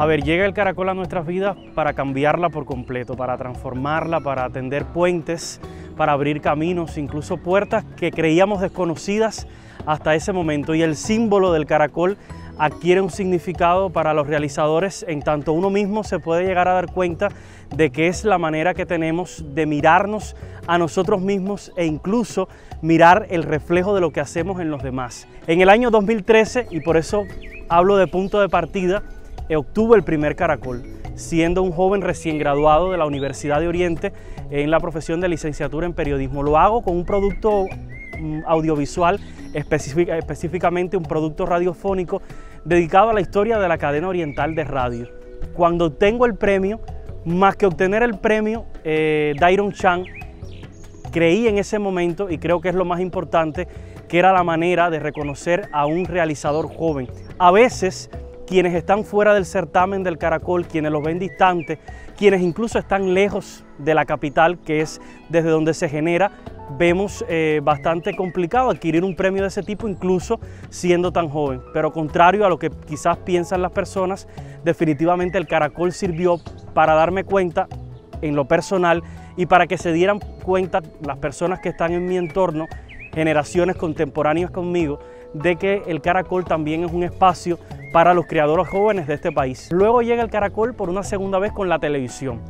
A ver, llega el caracol a nuestras vidas para cambiarla por completo, para transformarla, para atender puentes, para abrir caminos, incluso puertas que creíamos desconocidas hasta ese momento. Y el símbolo del caracol adquiere un significado para los realizadores en tanto uno mismo se puede llegar a dar cuenta de que es la manera que tenemos de mirarnos a nosotros mismos e incluso mirar el reflejo de lo que hacemos en los demás. En el año 2013, y por eso hablo de punto de partida, obtuvo el primer caracol, siendo un joven recién graduado de la Universidad de Oriente en la profesión de licenciatura en periodismo. Lo hago con un producto mm, audiovisual, específicamente un producto radiofónico dedicado a la historia de la cadena oriental de radio. Cuando obtengo el premio, más que obtener el premio, eh, Dairon Chan, creí en ese momento, y creo que es lo más importante, que era la manera de reconocer a un realizador joven. A veces quienes están fuera del certamen del Caracol, quienes los ven distantes, quienes incluso están lejos de la capital, que es desde donde se genera, vemos eh, bastante complicado adquirir un premio de ese tipo, incluso siendo tan joven. Pero contrario a lo que quizás piensan las personas, definitivamente el Caracol sirvió para darme cuenta en lo personal y para que se dieran cuenta las personas que están en mi entorno, generaciones contemporáneas conmigo, de que el Caracol también es un espacio para los criadores jóvenes de este país. Luego llega el Caracol por una segunda vez con la televisión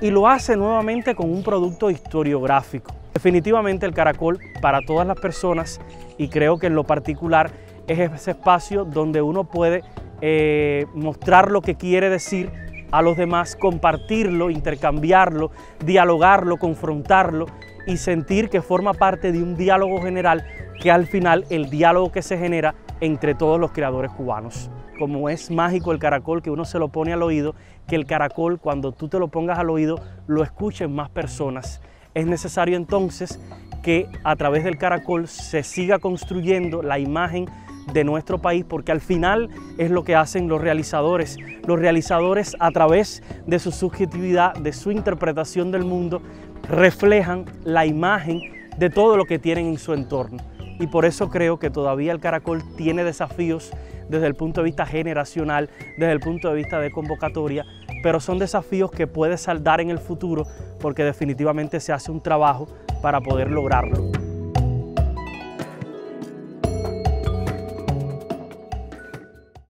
y lo hace nuevamente con un producto historiográfico. Definitivamente el Caracol para todas las personas y creo que en lo particular es ese espacio donde uno puede eh, mostrar lo que quiere decir a los demás, compartirlo, intercambiarlo, dialogarlo, confrontarlo y sentir que forma parte de un diálogo general que al final el diálogo que se genera entre todos los creadores cubanos. Como es mágico el caracol que uno se lo pone al oído, que el caracol cuando tú te lo pongas al oído lo escuchen más personas. Es necesario entonces que a través del caracol se siga construyendo la imagen de nuestro país porque al final es lo que hacen los realizadores. Los realizadores a través de su subjetividad, de su interpretación del mundo, reflejan la imagen de todo lo que tienen en su entorno y por eso creo que todavía el Caracol tiene desafíos desde el punto de vista generacional, desde el punto de vista de convocatoria, pero son desafíos que puede saldar en el futuro porque definitivamente se hace un trabajo para poder lograrlo.